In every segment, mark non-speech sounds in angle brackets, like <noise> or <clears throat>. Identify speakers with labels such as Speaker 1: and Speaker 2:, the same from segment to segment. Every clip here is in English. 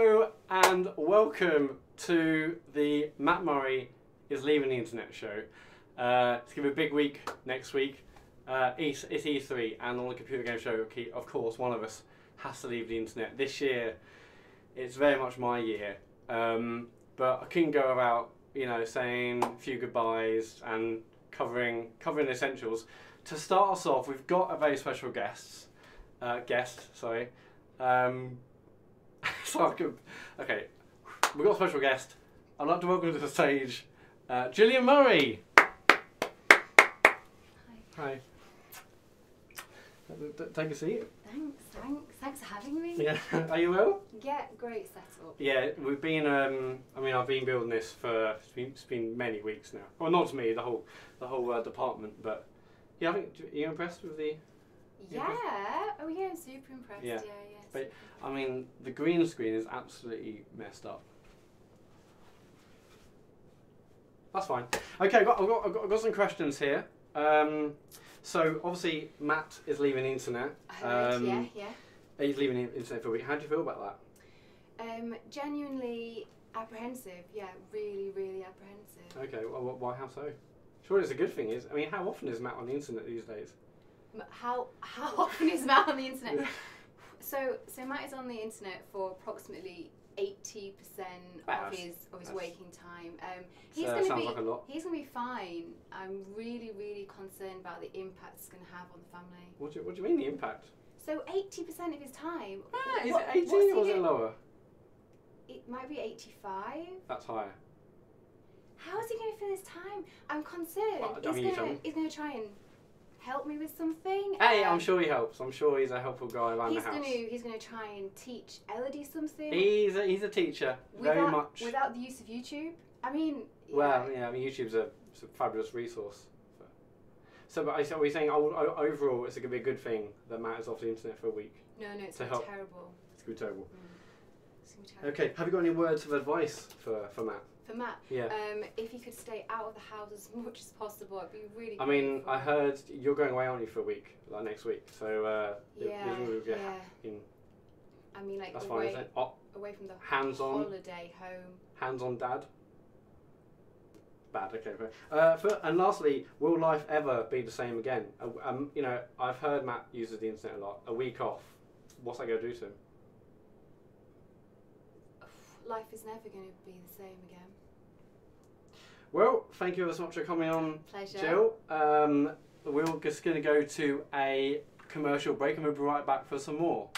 Speaker 1: Hello and welcome to the Mat Murray is leaving the internet show. Uh, it's gonna be a big week next week. Uh, it's, it's E3 and on the computer game show, of course, one of us has to leave the internet. This year, it's very much my year, um, but I couldn't go about, you know, saying a few goodbyes and covering covering essentials. To start us off, we've got a very special guest. Uh, guest, sorry. Um, okay, we've got a special guest. I'd like to welcome to the stage uh, Gillian Murray. Hi. Take a seat.
Speaker 2: Thanks, thanks, thanks for having me.
Speaker 1: Yeah. <laughs> Are you well?
Speaker 2: Yeah, great setup.
Speaker 1: Yeah, we've been. Um, I mean, I've been building this for it's been, it's been many weeks now. Well, not to me, the whole the whole uh, department, but yeah, I think are you impressed with the?
Speaker 2: Yeah. Oh yeah, I'm super impressed.
Speaker 1: Yeah.
Speaker 2: Yeah, yeah.
Speaker 1: But- I mean, the green screen is absolutely messed up. That's fine. Okay, I've got, I've got, I've got, I've got some questions here. Um, so obviously Mat is leaving the internet.
Speaker 2: Heard,
Speaker 1: Um,
Speaker 2: yeah, yeah.
Speaker 1: He's leaving the internet for a week. How do you feel about that?
Speaker 2: Um, genuinely apprehensive. Yeah, really, really apprehensive.
Speaker 1: Okay, well, why? How so? Surely it's a good thing. Is I mean, how often is Mat on the internet these days?
Speaker 2: How how <laughs> often is Mat on the internet? So so Mat is on the internet for approximately eighty percent of his of his waking time. Um, he's
Speaker 1: So,
Speaker 2: gonna
Speaker 1: sounds
Speaker 2: be
Speaker 1: like a lot.
Speaker 2: he's gonna be fine. I'm really really concerned about the impact it's gonna have on the family.
Speaker 1: What do you, what do you mean the impact?
Speaker 2: So eighty percent of his time.
Speaker 1: Ah, is
Speaker 2: what-
Speaker 1: it 80
Speaker 2: he
Speaker 1: or is it lower?
Speaker 2: It might be eighty-five.
Speaker 1: That's higher.
Speaker 2: How is he going to fill his time? I'm concerned.
Speaker 1: Well, I
Speaker 2: he's
Speaker 1: mean, you tell
Speaker 2: gonna
Speaker 1: me.
Speaker 2: he's gonna try and help me with something.
Speaker 1: Hey, I'm
Speaker 2: um,
Speaker 1: sure he helps. I'm sure he's a helpful guy around
Speaker 2: He's
Speaker 1: the house.
Speaker 2: gonna he's gonna try and teach Elodie something.
Speaker 1: He's a, he's a teacher, very
Speaker 2: without,
Speaker 1: much.
Speaker 2: without the use of YouTube. I mean.
Speaker 1: Well, yeah, I mean, YouTube's a, a fabulous resource. So, but I, so are we saying o- o- overall it's going to be a good thing that Mat is off the internet for a week?
Speaker 2: no, no, it's
Speaker 1: to
Speaker 2: gonna be
Speaker 1: help.
Speaker 2: terrible.
Speaker 1: It's going to be terrible.
Speaker 2: It's gonna be terrible.
Speaker 1: Okay, have you got any words of advice for, for Mat?
Speaker 2: For Mat,
Speaker 1: Yeah.
Speaker 2: um, if he could stay out of the house as much as possible, I'd be really.
Speaker 1: I mean. I heard you're going away, aren't you, for a week, like next week? So, uh,
Speaker 2: Yeah,
Speaker 1: it
Speaker 2: yeah. I mean, like
Speaker 1: that's
Speaker 2: away,
Speaker 1: isn't? Oh,
Speaker 2: away from the
Speaker 1: hands-on,
Speaker 2: holiday home.
Speaker 1: hands-on dad. Bad, okay. Uh, for, and lastly, will life ever be the same again? Uh, um, you know, I've heard Mat uses the internet a lot. A week off, what's that going to do to him?
Speaker 2: Life is never going to be the same again.
Speaker 1: Well, thank you so much for coming on,
Speaker 2: Pleasure.
Speaker 1: Jill. Um, we're just going to go to a commercial break and we'll be right back for some more.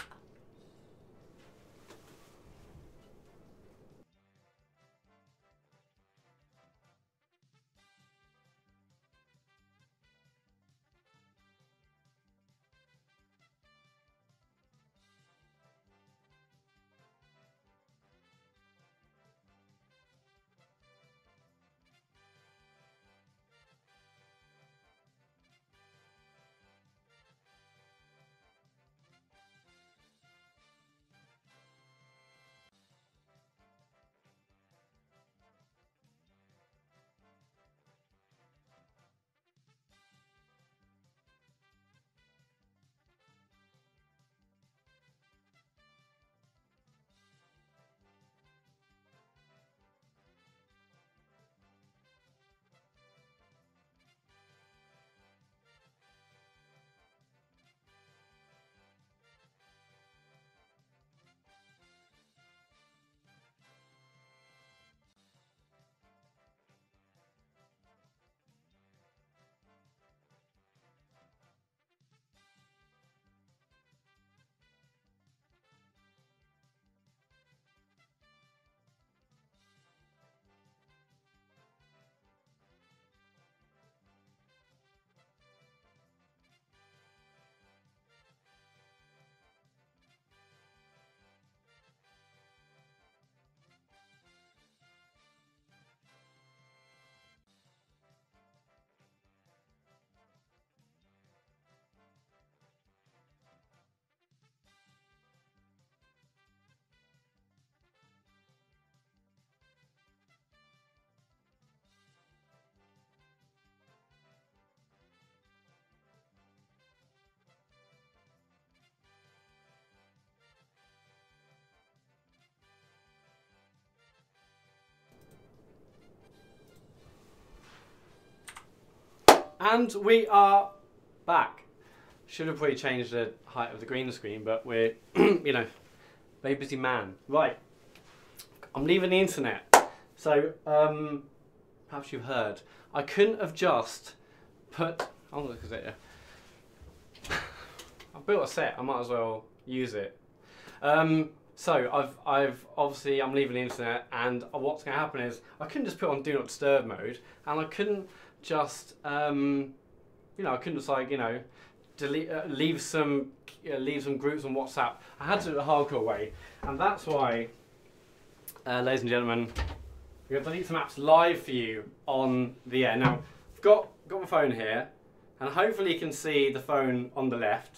Speaker 1: And we are back. Should have probably changed the height of the green screen, but we're, <clears throat> you know, very busy man. Right. I'm leaving the internet. So, um, perhaps you've heard. I couldn't have just put. I'll look at it. <laughs> I built a set. I might as well use it. Um, so I've I've obviously I'm leaving the internet, and what's going to happen is I couldn't just put on do not disturb mode, and I couldn't just um, you know I couldn't just like you know delete uh, leave some uh, leave some groups on WhatsApp. I had to do it the hardcore way, and that's why, uh, ladies and gentlemen, we're going to delete some apps live for you on the air. Now I've got got my phone here, and hopefully you can see the phone on the left.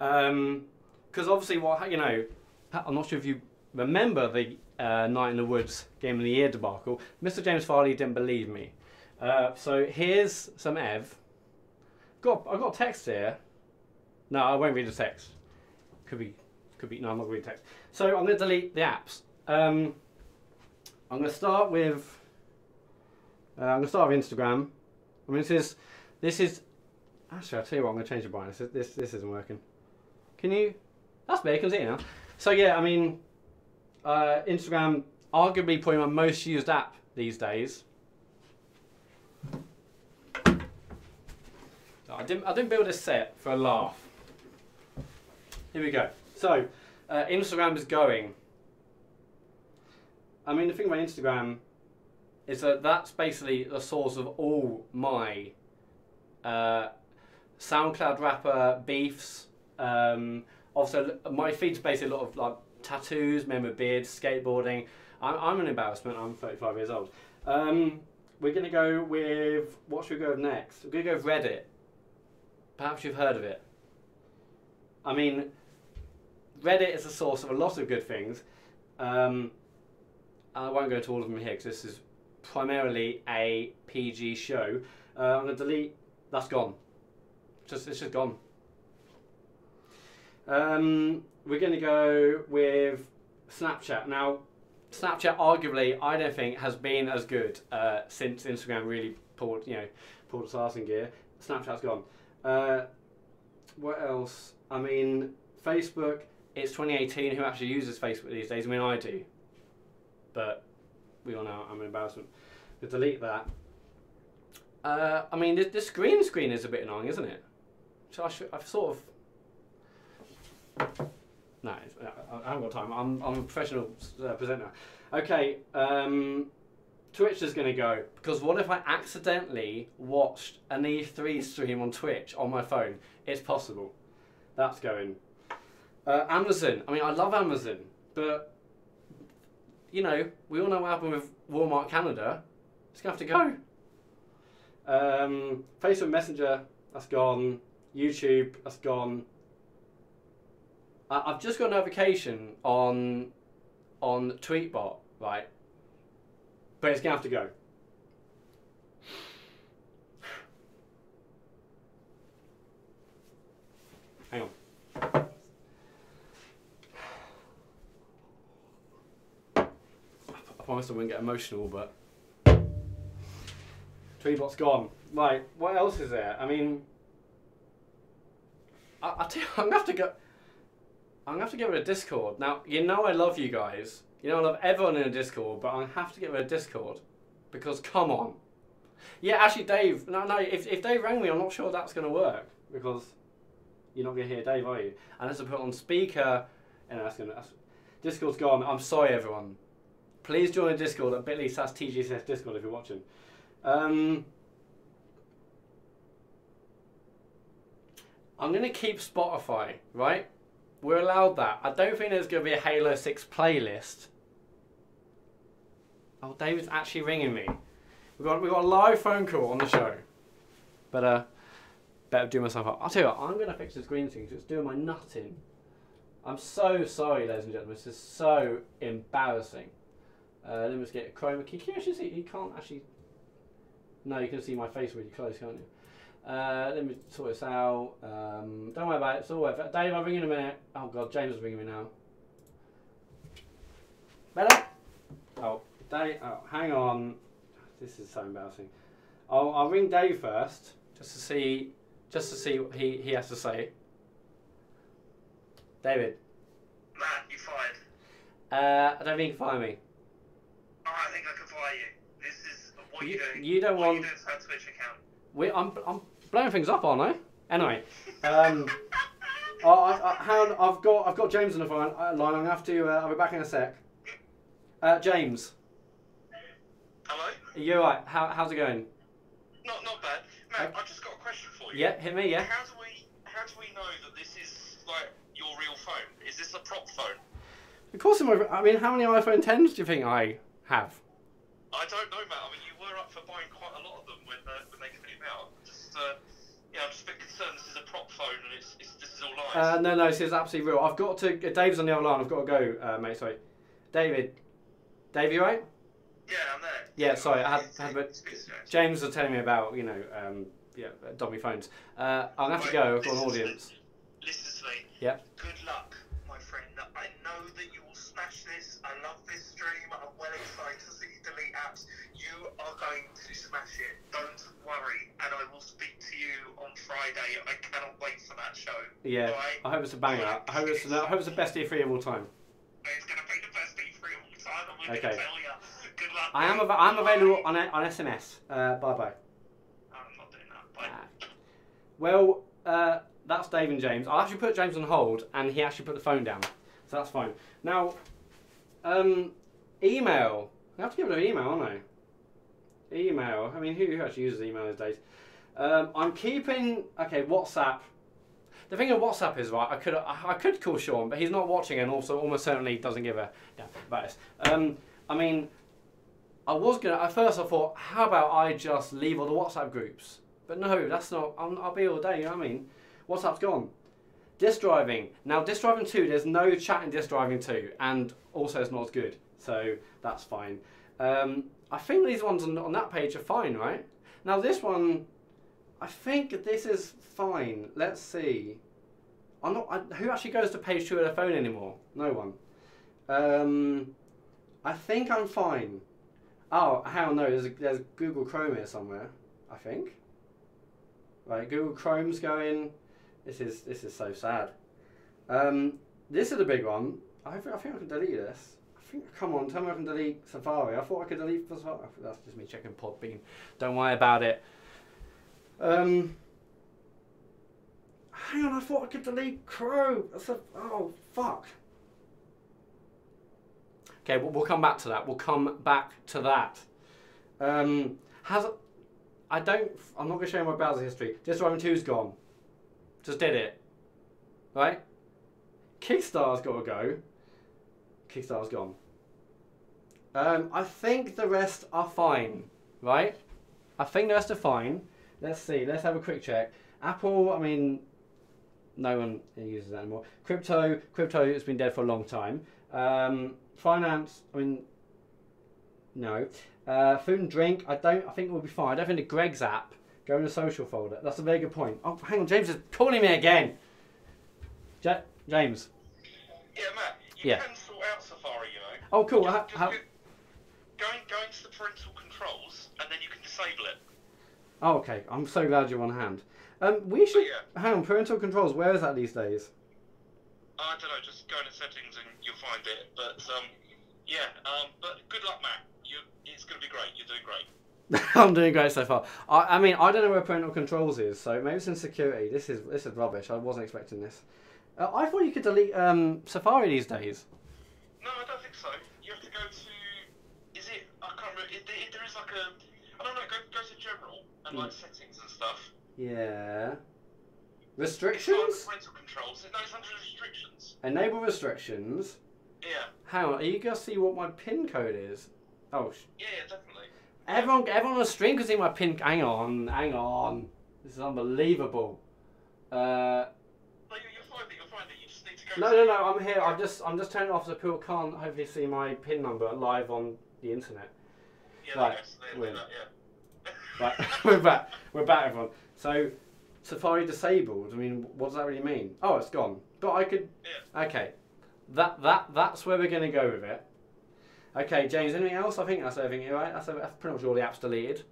Speaker 1: Um, because obviously what you know I'm not sure if you remember the uh, Night in the Woods Game of the Year debacle. Mr. James Farley didn't believe me. Uh, so here's some Ev. Got I've got text here. No, I won't read the text. Could be, could be. No, I'm not going to read text. So I'm going to delete the apps. Um, I'm going to start with. Uh, I'm going to start with Instagram. I mean, this is, this is. Actually, I'll tell you what. I'm going to change the brightness. This, this, this isn't working. Can you? That's see it now. So yeah, I mean, uh, Instagram arguably probably my most used app these days. I didn't I didn't build a set for a laugh. Here we go. So uh, Instagram is going. I mean, the thing about Instagram is that that's basically the source of all my uh, SoundCloud rapper beefs. Um, also, my feed's basically a lot of like tattoos, men with beards, skateboarding. I'm, I'm an embarrassment. I'm 35 years old. Um, we're going to go with what should we go with next? We're to go with Reddit. Perhaps you've heard of it. I mean, Reddit is a source of a lot of good things. Um, I won't go into all of them here because this is primarily a PG show. Uh, I'm going to delete. That's gone. Just it's just gone. Um, we're going to go with Snapchat. Now, Snapchat arguably, I don't think, has been as good uh, since Instagram really pulled, you know, pulled its arse in gear. Snapchat's gone. Uh, what else? I mean, Facebook. It's 2018. Who actually uses Facebook these days? I mean, I do, but we all know I'm an embarrassment. Delete that. Uh, I mean, this, screen screen is a bit annoying, isn't it? So I should, I've sort of no, I haven't got time. I'm, I'm a professional uh, presenter. Okay, um, Twitch is going to go because what if I accidentally watched an E3 stream on Twitch on my phone? It's possible. That's going. Uh, Amazon. I mean, I love Amazon, but you know, we all know what happened with Walmart Canada. It's going to have to go. Um, Facebook Messenger, that's gone. YouTube, that's gone. I've just got a notification on on Tweetbot, right? But it's gonna have to go. Hang on. I promise I wouldn't get emotional, but Tweetbot's gone. Right, what else is there? I mean, I, I <laughs> I'm gonna have to go. I'm gonna have to get rid of Discord. Now, you know I love you guys. You know I love everyone in a Discord, but I have to get rid of Discord. Because come on. Yeah, actually Dave, no, no, if, if Dave rang me, I'm not sure that's gonna work. Because you're not gonna hear Dave, are you? Unless I put on speaker, and that's gonna, Discord's gone. I'm sorry everyone. Please join the Discord at bit.ly slash TCGS Discord if you're watching. Um, I'm going to keep Spotify, right? We're allowed that. I don't think there's going to be a Halo 6 playlist. Oh, David's actually ringing me. We've got, we've got a live phone call on the show. But, better do myself up. I'll tell you what, I'm going to fix this green thing because it's doing my nutting. I'm so sorry, ladies and gentlemen. This is so embarrassing. Uh, let me just get a chroma key. Can you actually see? You can't actually. No, you can see my face really close, can't you? Uh, let me sort this out. Um, don't worry about it. It's all worth it. Dave, I'll ring in a minute. Oh God, James is ringing me now. Better? Oh, Dave. Oh, hang on. This is so embarrassing. I'll, I'll ring Dave first, just to see, just to see what he, he has to say. David,
Speaker 3: Mat, you fired.
Speaker 1: uh, I don't think you can fire me.
Speaker 3: Oh, I think I can fire you. This is what you,
Speaker 1: are
Speaker 3: doing.
Speaker 1: you don't
Speaker 3: what
Speaker 1: want-
Speaker 3: you doing to Twitch account?
Speaker 1: We, I'm, I'm blowing things up, aren't I? Anyway, <laughs> um, I, I, I, hang on, I've got, I've got James on the phone uh, line. I'm gonna have to. Uh, I'll be back in a sec. Uh, James,
Speaker 3: Hello?
Speaker 1: are you alright? How, how's it going?
Speaker 3: Not not bad. Mat,
Speaker 1: Okay.
Speaker 3: I've just got a question for you.
Speaker 1: Yeah, hit me. Yeah.
Speaker 3: How do we how do we know that this is like your real phone? Is this a prop phone?
Speaker 1: Of course, I'm over, I mean, how many iPhone 10s do you think I have?
Speaker 3: I don't know, Mat. I mean, you were up for buying quite a lot of them when uh, when they came out. Just uh, yeah, I'm just a bit concerned. This is a prop phone and it's, it's this is all lies.
Speaker 1: Uh, no, no, this is absolutely real. I've got to. uh, Dave's on the other line. I've got to go, uh, mate. Sorry, David. Dave, you right?
Speaker 3: yeah, I'm there.
Speaker 1: Yeah, sorry, I had- had a bit-
Speaker 3: it's- it's- it's-
Speaker 1: James was telling me about you know, um, yeah, dummy phones. Uh, I'm gonna have to go. I've got an
Speaker 3: listen to me.
Speaker 1: audience.
Speaker 3: Listen to me.
Speaker 1: Yep.
Speaker 3: Good luck, my friend. I know that you will smash this. I love this stream. I'm well excited to see you delete apps. You are going to smash it. Don't worry. And I will speak to you on Friday. I cannot wait for that show.
Speaker 1: Yeah,
Speaker 3: Right?
Speaker 1: I hope it's a banger. I hope it's. I hope it's the best E3 of all time.
Speaker 3: It's going to be the best E3 of all time. I'm going
Speaker 1: Okay.
Speaker 3: to tell you.
Speaker 1: I am. Av- I'm available on on SMS. Uh, bye bye.
Speaker 3: I'm not doing that. Bye.
Speaker 1: Well, uh, that's Dave and James. I actually put James on hold, and he actually put the phone down, so that's fine. Now, um, email. I have to get rid of email, aren't I? Email. I mean, who, who actually uses email these days? Um, I'm keeping okay. WhatsApp. The thing of WhatsApp is right. I could I, I could call Sean, but he's not watching, and also almost certainly doesn't give a damn about this. Um, I mean, I was gonna at first. I thought, how about I just leave all the WhatsApp groups? But no, that's not. I'll, I'll be all day. You know what I mean? WhatsApp's gone. Disc Drivin'. Now, Disc Drivin' 2, there's no chat in Disc Drivin' 2, and also it's not as good. So that's fine. Um, I think these ones on, on that page are fine, right? Now, this one, I think this is fine. Let's see. I'm not. I, who actually goes to page 2 of their phone anymore? No one. Um, I think I'm fine. Oh, hang on, no, there's, a, there's Google Chrome here somewhere, I think. Right, Google Chrome's going. This is this is so sad. Um, this is a big one. I think I think I can delete this. I think come on, tell me I can delete Safari. I thought I could delete Safari. That's just me checking Podbean. Don't worry about it. Um, hang on, I thought I could delete Chrome. That's a, oh fuck. Okay, we'll, we'll come back to that. We'll come back to that. Um, has I don't. I'm not going to show you my browser history. Disc Drivin' 2's gone. Just did it. Right? Kickstarter's got to go. Kickstarter's gone. Um, I think the rest are fine. Right? I think the rest are fine. Let's see. Let's have a quick check. Apple, I mean, no one uses that anymore. Crypto, crypto has been dead for a long time. Um, finance, I mean, no. Uh, food and drink, I don't. I think it will be fine. I don't think the Greggs app go in the social folder. That's a very good point. Oh, hang on, James is calling me again. Ja- James.
Speaker 3: Yeah, Mat, you
Speaker 1: Yeah.
Speaker 3: can sort out Safari, you know.
Speaker 1: Oh, cool.
Speaker 3: Just, just
Speaker 1: how,
Speaker 3: go, go, in- go into the parental controls and then you can disable it.
Speaker 1: oh, okay. I'm so glad you're on hand. Um, we should.
Speaker 3: yeah.
Speaker 1: Hang on, parental controls. Where is that these days?
Speaker 3: I don't know, just go into settings and find it. But um, yeah, um, but good luck, Mat. You, it's going to be great. You're doing great. <laughs>
Speaker 1: I'm doing great so far. I, I mean, I don't know where parental controls is, so maybe it's in security. This is this is rubbish. I wasn't expecting this. Uh, I thought you could delete um, Safari these days.
Speaker 3: No, I don't think so. You have to go to. Is it? I can't remember. If there, there is like a. I don't know. Go, go to general and like settings and stuff.
Speaker 1: Yeah.
Speaker 3: It's not
Speaker 1: Restrictions?
Speaker 3: parental controls. No, it's under restrictions.
Speaker 1: Enable restrictions.
Speaker 3: Yeah.
Speaker 1: Hang on, are you gonna see what my pin code is? Oh,
Speaker 3: Yeah, yeah, definitely.
Speaker 1: everyone, everyone on the stream can see my pin. Hang on, hang on. This is unbelievable. Uh,
Speaker 3: No, you, you'll. You'll find. You just need to go.
Speaker 1: no, no, no. I'm here. I'm just, I'm just turning it off so people can't hopefully see my pin number live on the internet.
Speaker 3: Yeah,
Speaker 1: Right, win.
Speaker 3: there, yeah. <laughs>
Speaker 1: Right, <laughs> we're back. We're back, everyone. So, Safari disabled. I mean, what does that really mean? Oh, it's gone. But I could. Okay, that that that's where we're gonna go with it. Okay, James. Anything else? I think that's everything. Right? That's, that's pretty much all the apps deleted.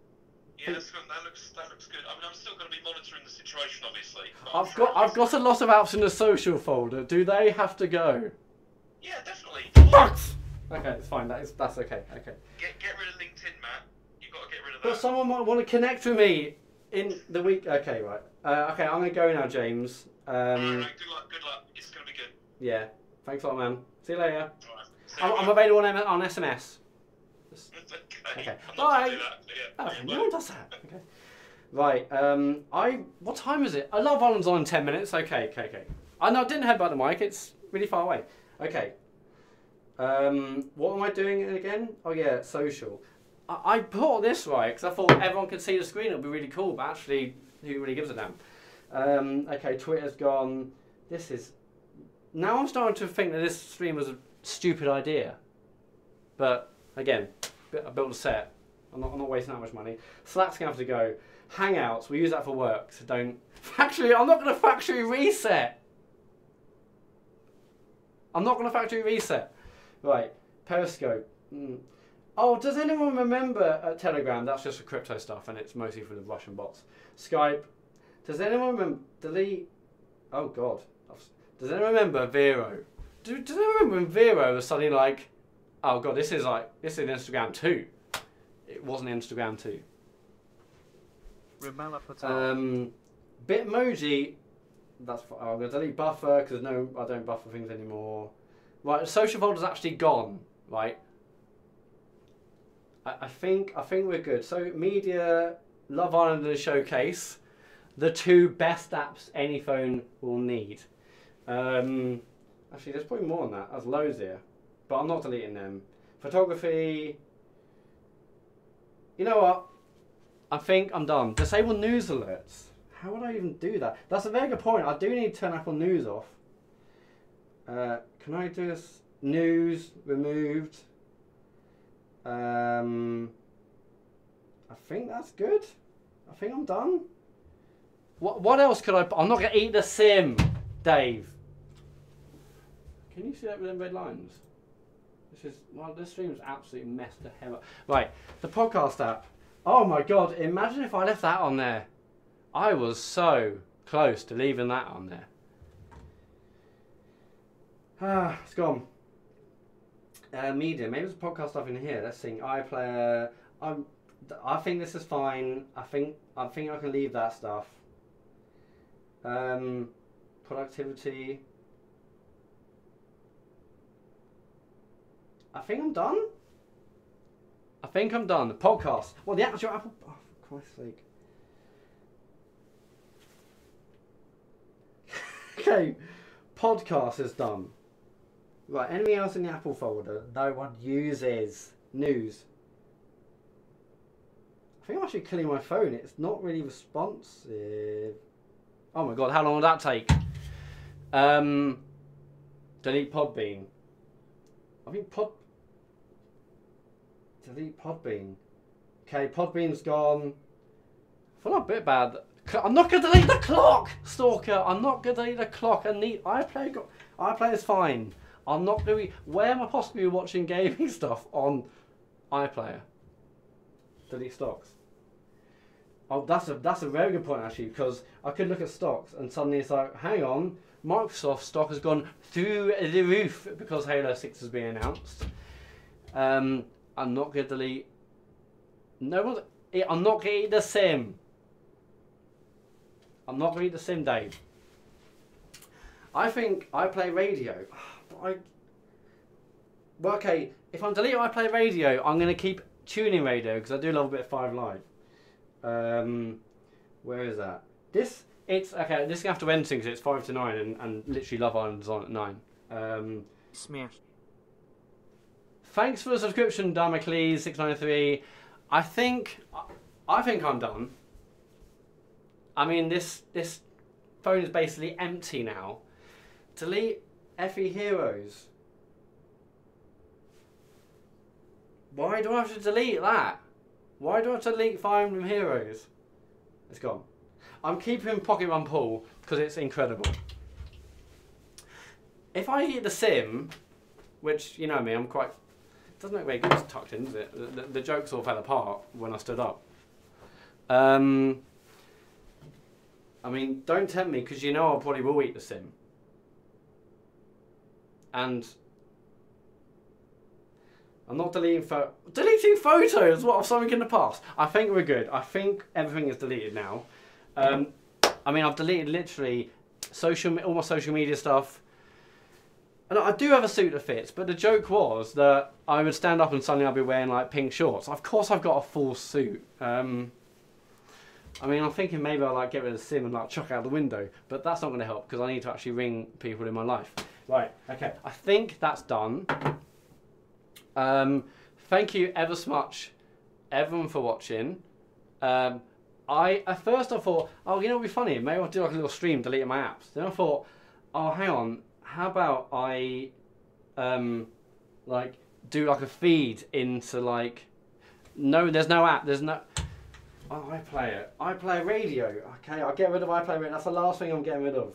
Speaker 3: Yeah, that's. That looks that looks good. I mean, I'm still going to be monitoring the situation, obviously.
Speaker 1: I've
Speaker 3: sure
Speaker 1: got I've got a lot of apps in the social folder. Do they have to go?
Speaker 3: Yeah, definitely.
Speaker 1: Fucks. Okay, it's fine. That is that's okay. Okay.
Speaker 3: Get get rid of LinkedIn, Mat. You got to get rid of
Speaker 1: But someone might want to connect with me in the week. Okay, right. Uh, okay, I'm gonna go now, James. Um,
Speaker 3: good luck. Good luck. It's going to be good.
Speaker 1: yeah. Thanks a lot, man. See you later.
Speaker 3: Alright. See
Speaker 1: I'm, I'm available on, M- on SMS.
Speaker 3: okay.
Speaker 1: Okay.
Speaker 3: I'm not gonna
Speaker 1: Bye.
Speaker 3: that, yeah.
Speaker 1: Oh, no one does that. Okay. Right. Um. I. What time is it? I love Island's on in ten minutes. Okay. Okay. Okay. I know. I didn't headbutt the mic. It's really far away. Okay. Um. What am I doing again? Oh yeah, social. I, I bought this right because I thought everyone could see the screen. It'd be really cool. But actually, who really gives a damn? Um. Okay. Twitter's gone. This is. Now I'm starting to think that this stream was a stupid idea. But again, I built a set. I'm not, I'm not wasting that much money. Slack's gonna have to go. Hangouts, we use that for work, so don't. <laughs> Factory, I'm not gonna factory reset. I'm not gonna factory reset. Right, Periscope. Mm. Oh, does anyone remember uh, Telegram? That's just for crypto stuff, and it's mostly for the Russian bots. Skype. Does anyone remember delete? Oh God. Does anyone remember Vero? Do, does anyone remember when Vero was suddenly like, oh God, this is like this is Instagram too. It wasn't Instagram too.
Speaker 4: Rumala Patel.
Speaker 1: Um, Bitmoji, that's fi- I'm gonna delete buffer because no, I don't buffer things anymore. Right, social folder's actually gone. Right. I, I think I think we're good. So media, Love Island, and Showcase, the two best apps any phone will need. Um, actually, there's probably more than that. There's loads here, but I'm not deleting them. Photography. You know what? I think I'm done. Disable news alerts. How would I even do that? That's a very good point. I do need to turn Apple News off. Uh, can I this? News removed. Um, I think that's good. I think I'm done. What What else could I? I'm not gonna eat the sim, Dave. Can you see that with them red lines? This is well, this stream's absolutely messed the hell up. Right, the podcast app. Oh my god! Imagine if I left that on there. I was so close to leaving that on there. Ah, <sighs> it's gone. Uh, media. Maybe there's podcast stuff in here. Let's see. iPlayer. I'm. I think this is fine. I think. I think I can leave that stuff. Um, productivity. I think I'm done. I think I'm done. The podcast. Well, the actual Apple. Oh, for Christ's sake. <laughs> okay, podcast is done. Right, anything else in the Apple folder no one uses? News. I think I'm actually killing my phone. It's not really responsive. Oh my god, how long will that take? Um, delete Podbean. I think Pod. Delete Podbean. Okay, Podbean's gone. I feel a bit bad. I'm not gonna delete the clock, Stalker. I'm not gonna delete the clock. And the iPlay, got, is fine. I'm not gonna. Where am I possibly watching gaming <laughs> stuff on iPlayer? Delete stocks. Oh, that's a that's a very good point actually because I could look at stocks and suddenly it's like, hang on, Microsoft stock has gone through the roof because Halo Six has been announced. Um, I'm not gonna delete. No one. I'm not gonna eat the sim. I'm not gonna eat the sim, Dave. I think iPlayer radio. <sighs> I. Well, okay. If I'm deleting iPlayer radio, I'm gonna keep TuneIn radio because I do love a bit of Five Live. Um, where is that? This it's okay. This is gonna have to end soon because it's five to nine, and, and literally Love Island's on at nine. Um,
Speaker 4: Smash.
Speaker 1: thanks for the subscription, Damocles six nine three. I think I think I'm done. I mean this this phone is basically empty now. Delete FE Heroes. Why do I have to delete that? Why do I have to delete Fire Emblem Heroes? It's gone. I'm keeping Pocket Run Pool because it's incredible. If I hit the sim, which you know me, I'm quite doesn't look very good tucked in, does it? The, the, the jokes all fell apart when I stood up. Um, I mean, don't tempt me because you know I probably will eat the sim. And I'm not deleting deleting photos. What of something in the past? I think we're good. I think everything is deleted now. Um, I mean, I've deleted literally social, all my social media stuff. And I do have a suit that fits, but the joke was that I would stand up and suddenly I'd be wearing like pink shorts. Of course, I've got a full suit. Um, I mean, I'm thinking maybe I'll like get rid of sim and like chuck out the window, but that's not going to help because I need to actually ring people in my life. Right. Okay. I think that's done. Um, thank you ever so much, everyone, for watching. Um, I at first I thought, oh, you know, it'd be funny. Maybe I'll do like a little stream deleting my apps. Then I thought, oh, hang on. How about I, um, like do like a feed into like, no, there's no app. There's no. Oh, iPlayer. iPlayer radio. Okay, I'll get rid of iPlayer radio. That's the last thing I'm getting rid of.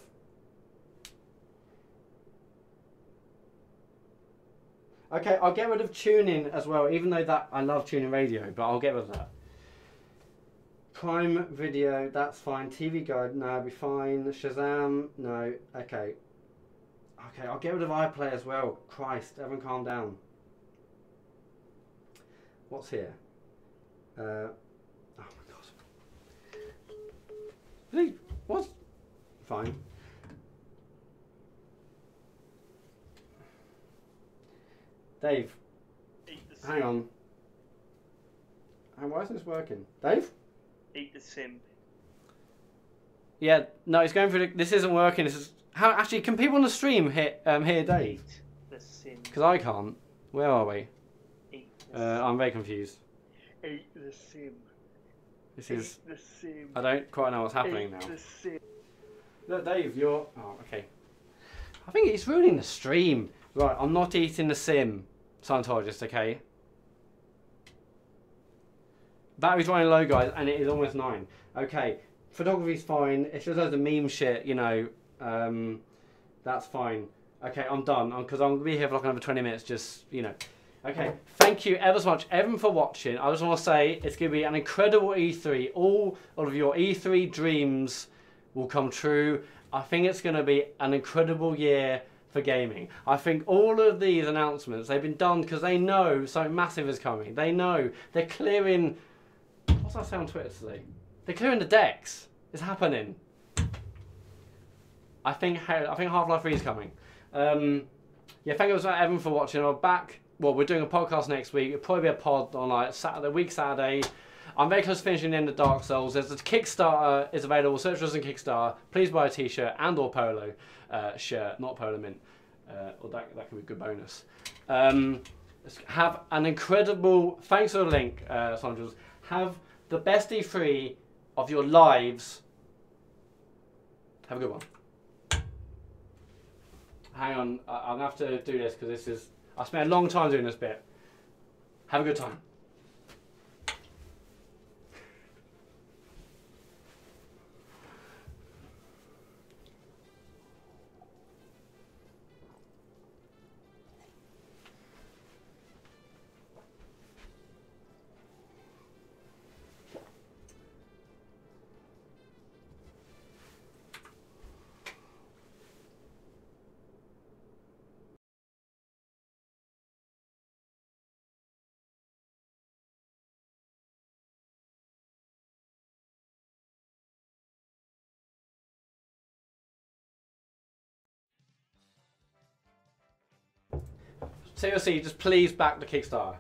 Speaker 1: Okay, I'll get rid of TuneIn as well, even though that I love TuneIn radio, but I'll get rid of that. Prime Video, that's fine. TV Guide, no, be fine. Shazam, no. Okay. Okay, I'll get rid of iPlayer as well. Christ, everyone calm down. What's here? Uh, oh my god. Really? What? Fine. Dave, hang on. Hey, Why isn't this working? Dave?
Speaker 4: Eat the sim.
Speaker 1: Yeah, no, it's going through. The, this isn't working. This is how actually can people on the stream hit um hear Dave?
Speaker 4: Eat the sim.
Speaker 1: Because I can't. Where are we?
Speaker 4: Eat the,
Speaker 1: Uh, I'm very confused.
Speaker 4: eat the sim.
Speaker 1: This is.
Speaker 4: Eat the sim.
Speaker 1: I don't quite know what's happening
Speaker 4: Eat
Speaker 1: now.
Speaker 4: the sim.
Speaker 1: Look, Dave, you're. Oh, okay. I think it's ruining the stream. Right, I'm not eating the sim, Scientologist. Okay. Battery's running low, guys, and it is almost nine. Okay, photography's fine. It's just loads of meme shit, you know. Um, that's fine. Okay, I'm done. Because I'm, gonna be here for like another 20 minutes. Just you know. Okay, thank you ever so much, everyone, for watching. I just want to say it's going to be an incredible E3. All, all of your E3 dreams will come true. I think it's going to be an incredible year for gaming. I think all of these announcements they've been done because they know something massive is coming. They know they're clearing. What's that say on Twitter today? They're clearing the decks. It's happening. I think I think Half Life Three is coming. Um, yeah, thank you so much, Evan, for watching. I'm back. Well, we're doing a podcast next week. It'll probably be a pod on like Saturday, week Saturday. I'm very close to finishing in the Dark Souls. There's a Kickstarter is available. Search for us on Kickstarter. Please buy a T-shirt and or polo uh, shirt, not polo mint. Uh, or that that could be a good bonus. Um, have an incredible. Thanks for the link, uh. Have the best E3 of your lives. Have a good one. Hang on, I'm gonna have to do this because this is. I spent a long time doing this bit. Have a good time. TLC, just please back the Kickstarter.